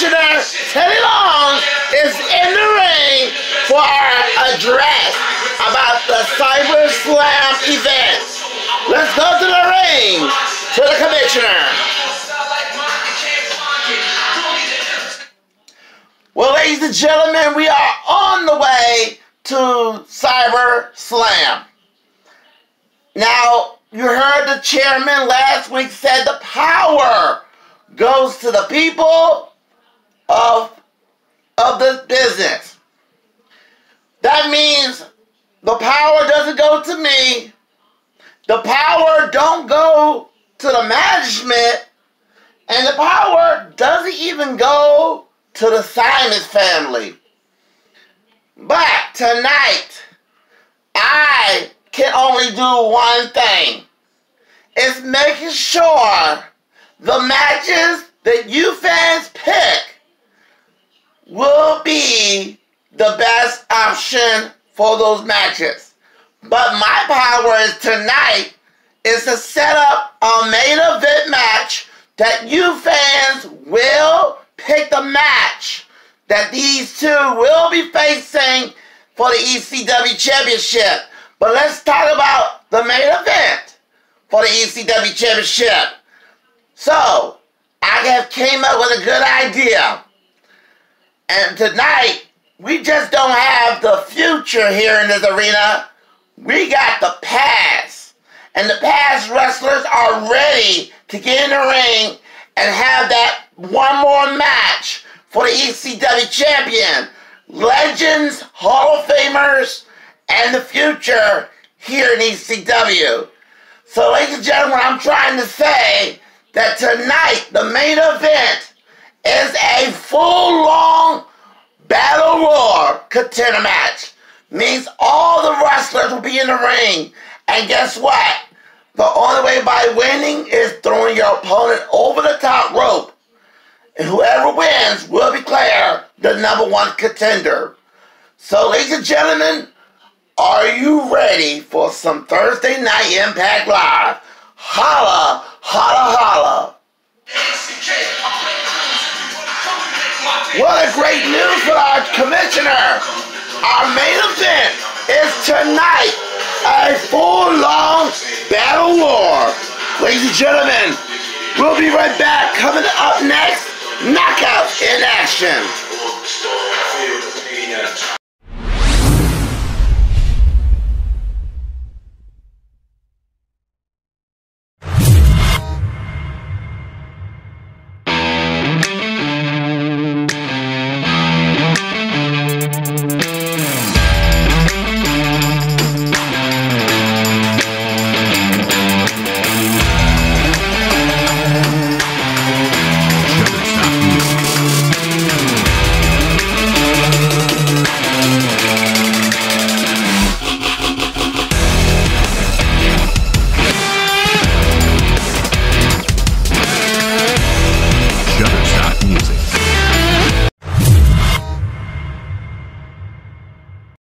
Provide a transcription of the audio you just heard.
Commissioner Teddy Long is in the ring for our address about the Cyber Slam event. Let's go to the ring to the Commissioner. Well, ladies and gentlemen, we are on the way to Cyber Slam. Now, you heard the chairman last week said the power goes to the people of, of this business. That means the power doesn't go to me. The power don't go to the management. And the power doesn't even go to the Simons family. But tonight, I can only do one thing. It's making sure the matches that you fans pick will be the best option for those matches. But my power is tonight is to set up a main event match that you fans will pick the match that these two will be facing for the ECW Championship. But let's talk about the main event for the ECW Championship. So, I have came up with a good idea. And tonight, we just don't have the future here in this arena. We got the past. And the past wrestlers are ready to get in the ring and have that one more match for the ECW champion. Legends, Hall of Famers, and the future here in ECW. So, ladies and gentlemen, I'm trying to say that tonight, the main event is a full long battle royal contender match. Means all the wrestlers will be in the ring. And guess what? The only way by winning is throwing your opponent over the top rope. And whoever wins will declare the number one contender. So, ladies and gentlemen, are you ready for some Thursday Night Impact Live? Holla, holla, holla. What a great news for our commissioner. Our main event is tonight a full long battle royal. Ladies and gentlemen, we'll be right back. Coming up next, Knockout in Action.